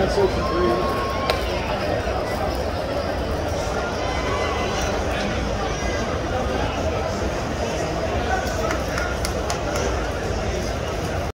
That's open three.